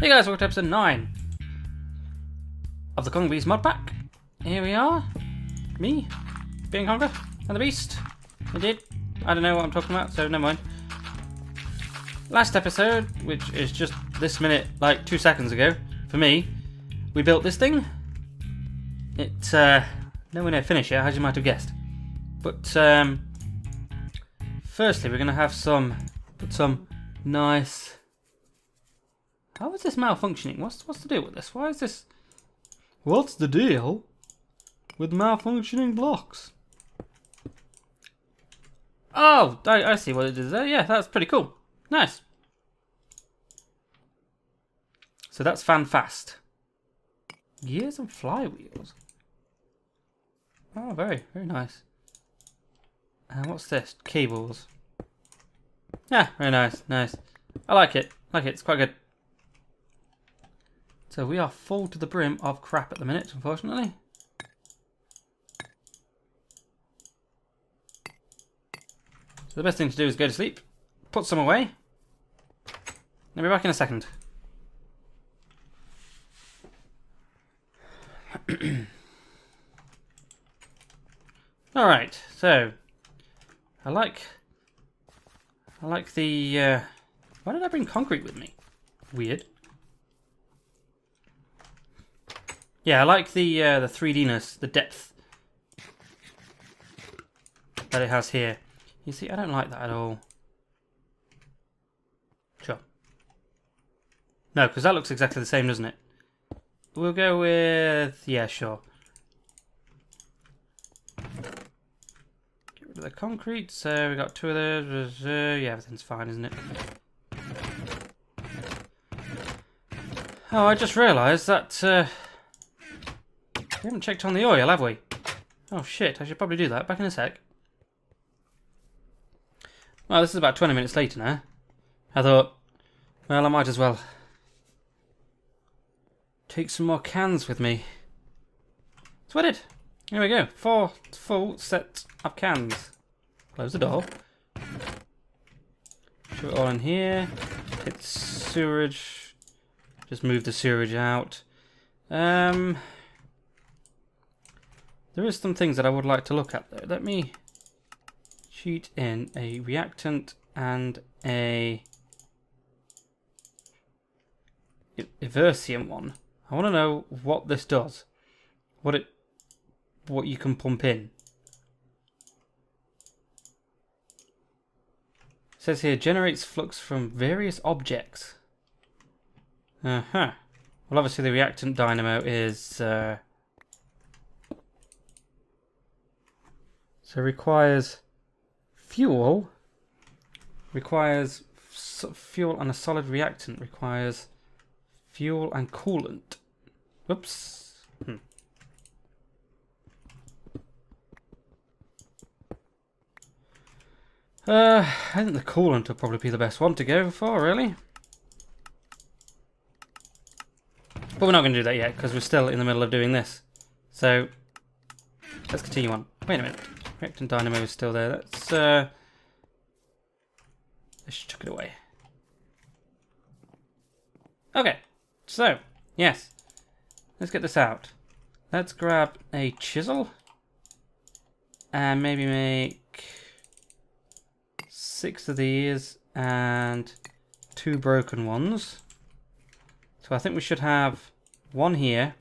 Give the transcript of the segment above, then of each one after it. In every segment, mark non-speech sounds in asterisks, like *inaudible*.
Hey guys, welcome to episode 9 of the ConkBeast mod pack. Here we are. Me, being Conker, and the Beast. Indeed. I don't know what I'm talking about, so never mind. Last episode, which is just this minute, like two seconds ago, for me, we built this thing. It's uh, nowhere near finished yet, as you might have guessed. But um, firstly, we're going to have some, put some nice. How is this malfunctioning? What's what's the deal with this? Why is this? What's the deal with malfunctioning blocks? Oh, I, I see what it is there. Yeah, that's pretty cool. Nice. So that's fan fast. Gears and flywheels. Oh, very, very nice. And what's this? Cables. Yeah, very nice, nice. I like it, I like it, it's quite good. So we are full to the brim of crap at the minute, unfortunately. So the best thing to do is go to sleep, put some away. I'll be back in a second. *clears throat* Alright, so I like I like the uh, why did I bring concrete with me? Weird. Yeah, I like the uh, the 3Dness, the depth that it has here. You see, I don't like that at all. Sure. No, because that looks exactly the same, doesn't it? We'll go with... Yeah, sure. Get rid of the concrete. So we got two of those. Yeah, everything's fine, isn't it? Oh, I just realised that... Uh, we haven't checked on the oil, have we? Oh shit, I should probably do that. Back in a sec. Well, this is about 20 minutes later now. I thought, well, I might as well take some more cans with me. What I did. Here we go. Four full sets of cans. Close the door. Put it all in here. Hit sewerage. Just move the sewerage out. Um, there is some things that I would like to look at though. Let me cheat in a reactant and a Eversium one. I want to know what this does. What it what you can pump in. It says here generates flux from various objects. Uh-huh. Well obviously the reactant dynamo is uh, So requires fuel, requires fuel and a solid reactant, requires fuel and coolant. Whoops. Hmm. Uh, I think the coolant will probably be the best one to go for, really. But we're not going to do that yet, because we're still in the middle of doing this. So, let's continue on. Wait a minute. Reactant dynamo is still there. That's uh let's chuck it away. Okay, so yes. Let's get this out. Let's grab a chisel and maybe make six of these and two broken ones. So I think we should have one here,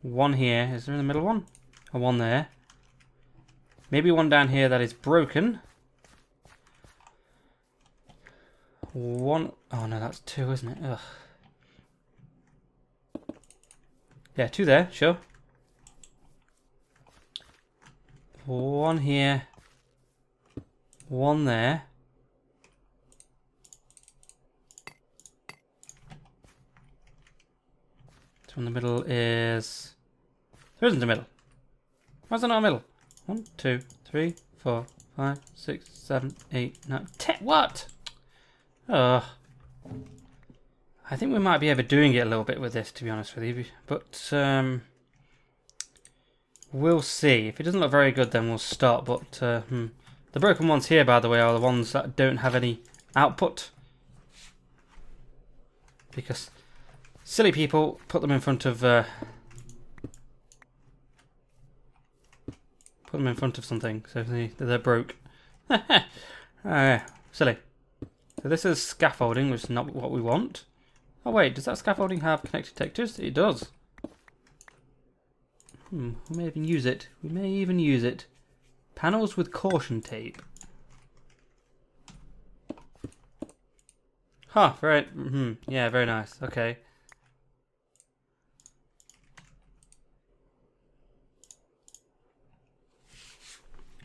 one here. Is there in the middle one? A one there. Maybe one down here that is broken. One, oh no, that's two, isn't it? Ugh. Yeah, two there, sure. One here. One there. So in the middle is... There isn't a middle. Why is there not a middle? One, two, three, four, five, six, seven, eight, nine, ten. What? Oh. I think we might be overdoing it a little bit with this, to be honest with you. But um, we'll see. If it doesn't look very good, then we'll stop. But uh, hmm. the broken ones here, by the way, are the ones that don't have any output. Because silly people put them in front of... Uh, put them in front of something, so they, they're broke. *laughs* uh, silly. So this is scaffolding, which is not what we want. Oh wait, does that scaffolding have connected textures? It does. Hmm, we may even use it. We may even use it. Panels with caution tape. Huh, right, mm -hmm, yeah, very nice. Okay.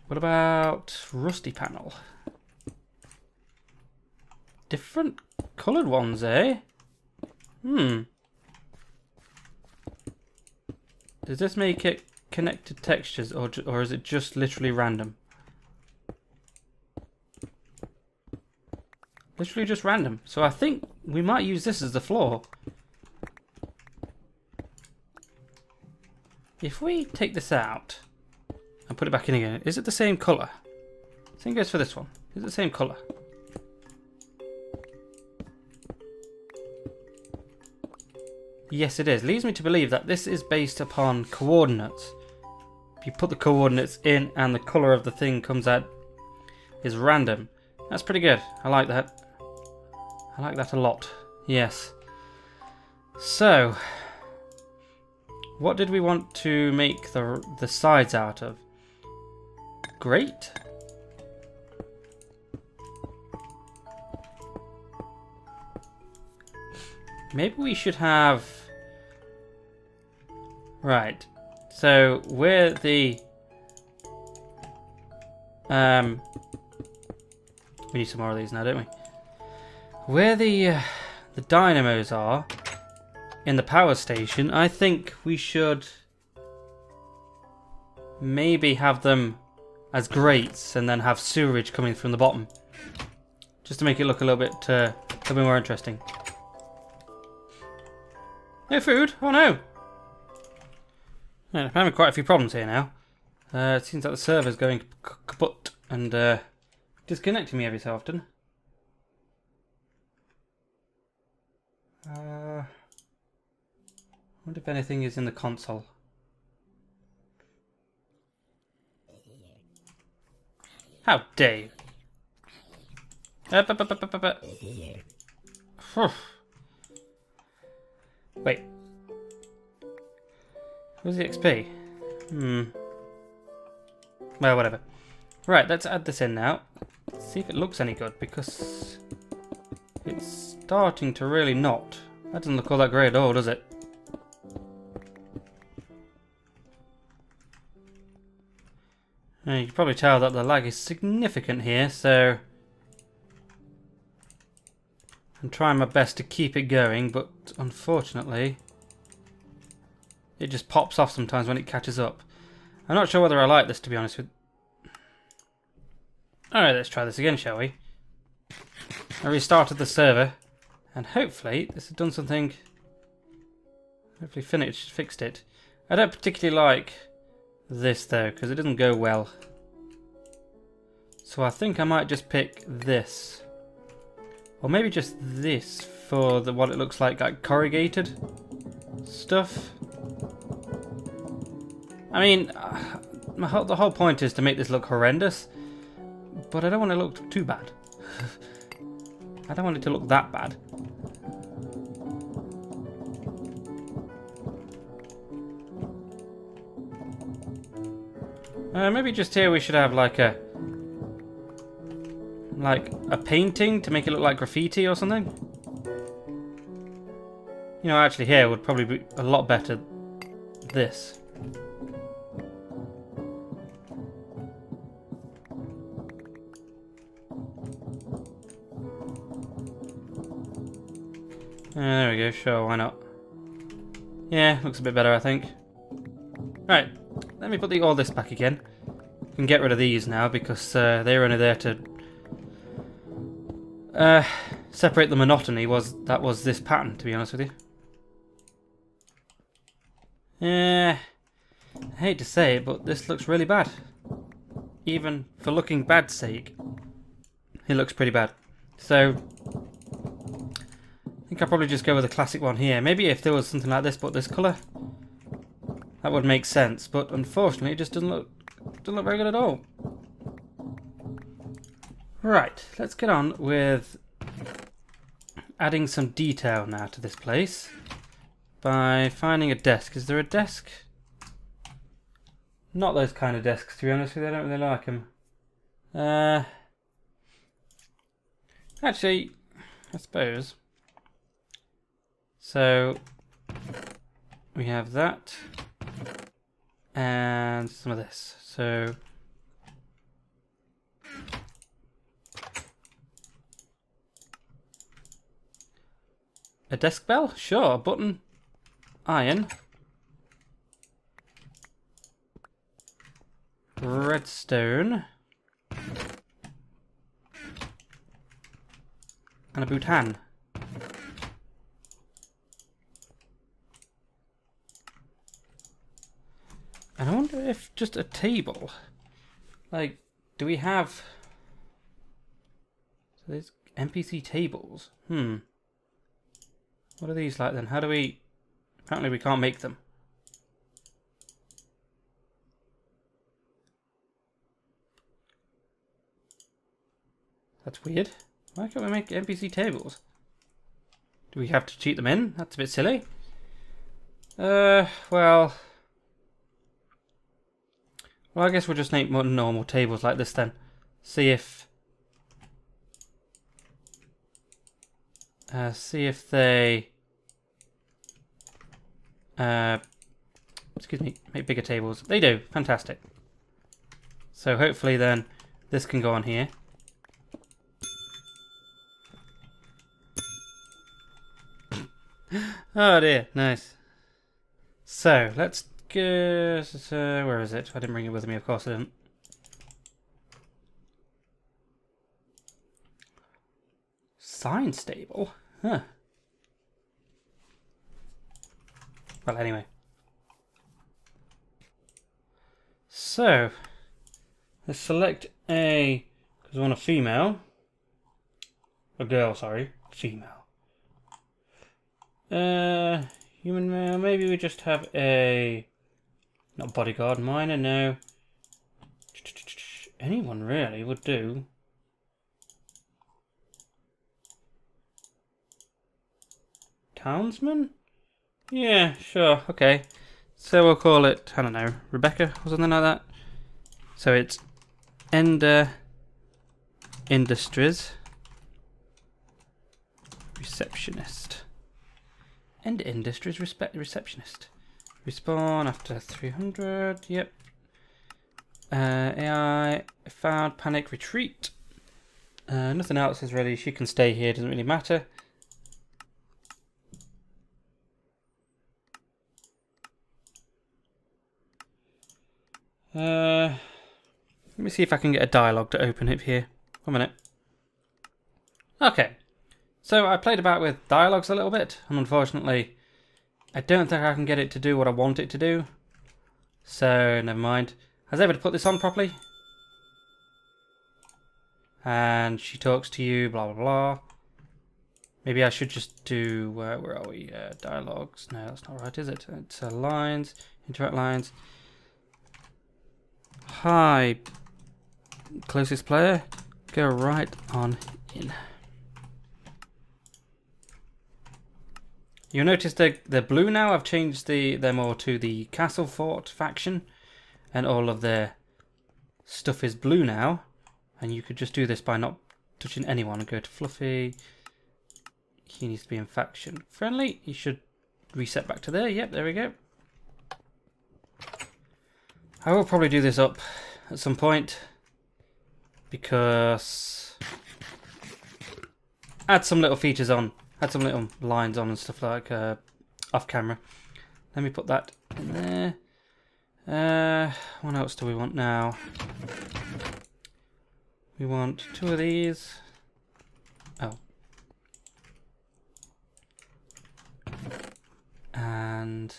What about rusty panel? Different coloured ones, eh? Hmm. Does this make it connected textures or, or is it just literally random? Literally just random. So I think we might use this as the floor. If we take this out and put it back in again, is it the same colour? Same goes for this one. Is it the same colour? Yes, it is. Leads me to believe that this is based upon coordinates. If you put the coordinates in and the colour of the thing comes out is random. That's pretty good. I like that. I like that a lot. Yes. So, what did we want to make the the sides out of? Great. Maybe we should have... Right. So, where the... Um... We need some more of these now, don't we? Where the, uh, the dynamos are in the power station, I think we should maybe have them as grates and then have sewerage coming from the bottom. Just to make it look a little bit, uh, a little bit more interesting. No food? Oh no! I'm having quite a few problems here now. Uh, it seems like the server's going kaput and uh, disconnecting me every so often. Uh, I wonder if anything is in the console. How dare you? Uh, Wait. Where's the XP? Hmm. Well, whatever. Right, let's add this in now. See if it looks any good, because it's starting to really not. That doesn't look all that great at all, does it? Now, you can probably tell that the lag is significant here, so I'm trying my best to keep it going, but unfortunately, it just pops off sometimes when it catches up. I'm not sure whether I like this, to be honest with Alright, let's try this again, shall we? I restarted the server, and hopefully this has done something... Hopefully finished, fixed it. I don't particularly like this, though, because it doesn't go well. So I think I might just pick this. Or maybe just this for the what it looks like, like corrugated stuff. I mean, uh, whole, the whole point is to make this look horrendous, but I don't want it to look too bad. *laughs* I don't want it to look that bad. Uh, maybe just here we should have like a like a painting to make it look like graffiti or something. You know, actually here would probably be a lot better this. Uh, there we go, sure, why not? Yeah, looks a bit better, I think. Right, let me put the, all this back again. Can get rid of these now because uh, they're only there to uh, separate the monotony was that was this pattern, to be honest with you. Yeah, I hate to say it, but this looks really bad. Even for looking bad's sake, it looks pretty bad. So, I think I'll probably just go with the classic one here. Maybe if there was something like this, but this colour, that would make sense. But unfortunately, it just doesn't look doesn't look very good at all. Right, let's get on with adding some detail now to this place by finding a desk. Is there a desk? Not those kind of desks, to be honest with you. I don't really like them. Uh, actually, I suppose. So, we have that and some of this. So, a desk bell? Sure, a button, iron, redstone, and a bhutan. And I wonder if just a table, like, do we have so there's NPC tables? Hmm. What are these like then? How do we... Apparently we can't make them. That's weird. Why can't we make NPC tables? Do we have to cheat them in? That's a bit silly. Uh, well... Well, I guess we'll just make more normal tables like this then. See if... Uh, see if they... Uh, excuse me, make bigger tables. They do. Fantastic. So hopefully then this can go on here. *laughs* oh dear, nice. So, let's Uh, where is it? I didn't bring it with me, of course I didn't. Sign stable? Huh. Well, anyway. So, let's select a... Because I want a female. A girl, sorry. Female. Uh, human male. Maybe we just have a not bodyguard, miner. No. Anyone really would do. Townsman? Yeah, sure. Okay. So we'll call it, I don't know, Rebecca or something like that. So it's Ender Industries Receptionist. End Industries respect receptionist. Respawn after 300. Yep. Uh, AI found panic retreat. Uh, nothing else is ready. She can stay here. Doesn't really matter. Uh, let me see if I can get a dialogue to open it here. One minute. Okay. So I played about with dialogues a little bit, and unfortunately, I don't think I can get it to do what I want it to do. So, never mind. Has to put this on properly? And she talks to you, blah, blah, blah. Maybe I should just do, uh, where are we? Uh, dialogues. No, that's not right, is it? It's uh, lines, interact lines. Hi, closest player. Go right on in. You'll notice they're, they're blue now. I've changed the them all to the Castle Fort faction. And all of their stuff is blue now. And you could just do this by not touching anyone and go to Fluffy. He needs to be in faction. Friendly, he should reset back to there. Yep, there we go. I will probably do this up at some point. Because... Add some little features on had some little lines on and stuff like uh, off camera. Let me put that in there. Uh, what else do we want now? We want two of these. Oh. And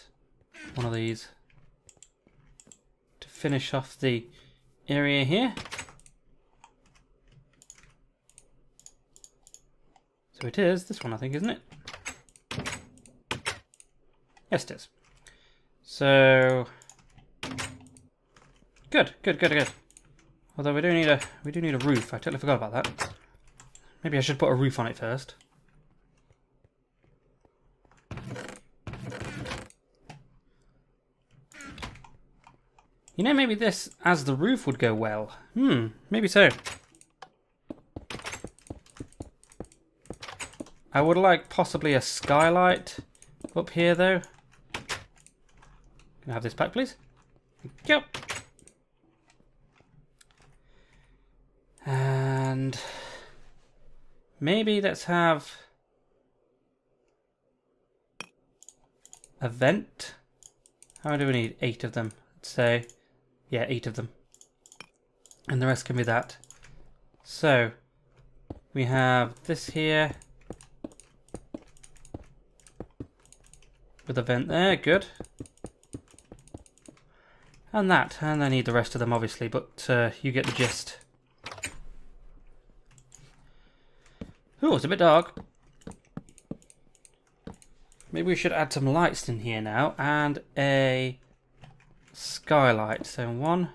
one of these to finish off the area here. So it is this one, I think, isn't it? Yes, it is. So good, good, good, good. Although we do need a we do need a roof. I totally forgot about that. Maybe I should put a roof on it first. You know, maybe this as the roof would go well. Hmm, maybe so. I would like possibly a skylight up here though. Can I have this back please? Thank you. And maybe let's have a vent. How do we need? Eight of them. Let's say, yeah, eight of them. And the rest can be that. So, we have this here. With a vent there, good. And that, and I need the rest of them obviously, but uh, you get the gist. Oh, it's a bit dark. Maybe we should add some lights in here now and a skylight. So one,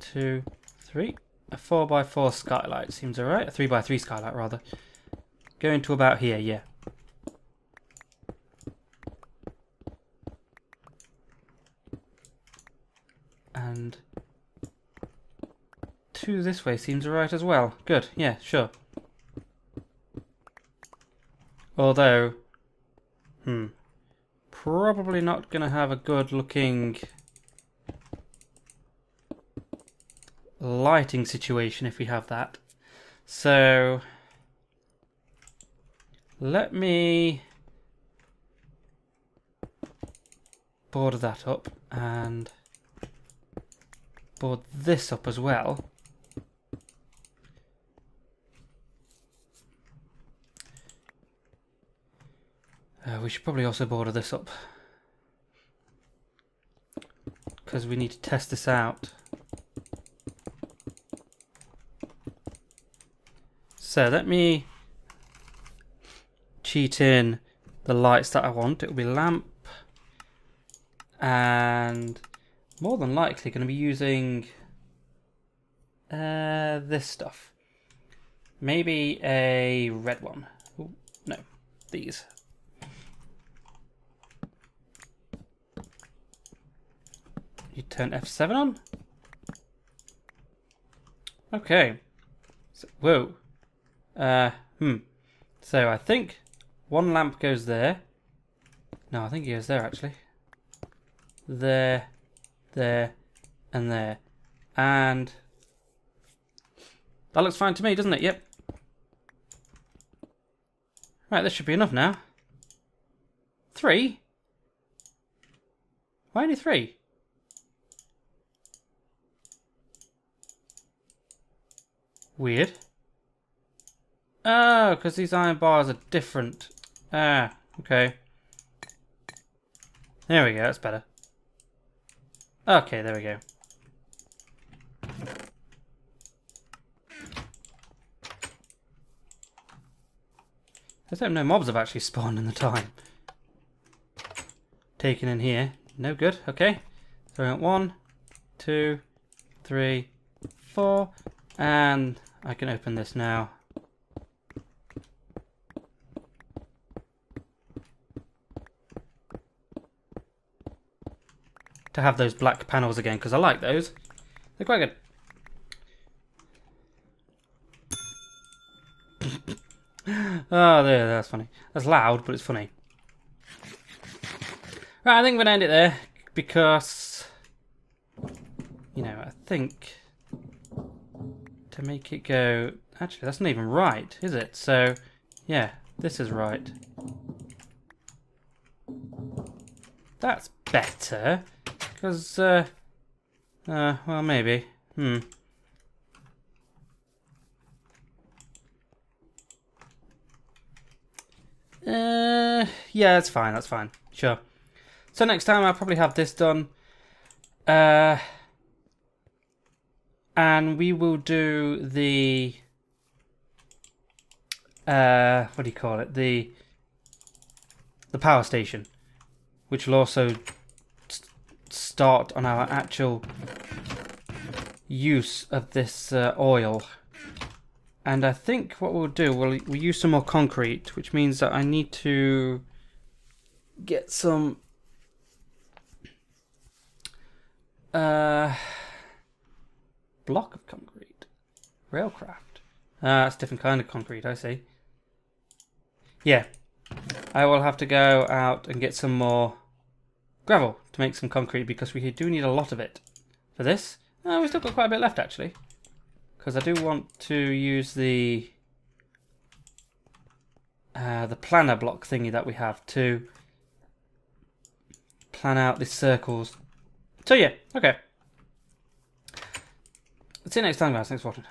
two, three. A four by four skylight seems alright. A three by three skylight rather. Going to about here, yeah. This way seems alright as well. Good, yeah, sure. Although, hmm, probably not going to have a good looking lighting situation if we have that. So, let me border that up and board this up as well. Uh, we should probably also border this up. Because we need to test this out. So let me cheat in the lights that I want. It will be lamp and more than likely going to be using uh, this stuff. Maybe a red one. Ooh, no, these. You turn F7 on? Okay. So, whoa. Uh, hmm. So I think one lamp goes there. No, I think he goes there actually. There, there, and there. And that looks fine to me, doesn't it? Yep. Right, this should be enough now. Three? Why only three? Weird. Oh, because these iron bars are different. Ah, okay. There we go, that's better. Okay, there we go. Let's hope no mobs have actually spawned in the time. Taken in here. No good, okay. So we one, two, three, four, and I can open this now. To have those black panels again, because I like those. They're quite good. oh, *laughs* there, that's funny. That's loud, but it's funny. Right, I think we're going to end it there, because, you know, I think to make it go... Actually, that's not even right, is it? So, yeah, this is right. That's better. Because, uh... Uh, well, maybe. Hmm. Uh, yeah, that's fine, that's fine. Sure. So next time I'll probably have this done. Uh and we will do the uh, what do you call it? The the power station, which will also start on our actual use of this uh, oil. And I think what we'll do, we'll, we'll use some more concrete, which means that I need to get some uh, block of concrete. Railcraft. Ah, a different kind of concrete, I see. Yeah. I will have to go out and get some more gravel to make some concrete because we do need a lot of it for this. Oh, we've still got quite a bit left actually. Because I do want to use the uh, the planner block thingy that we have to plan out the circles. So yeah, okay. See you next time guys, thanks for watching.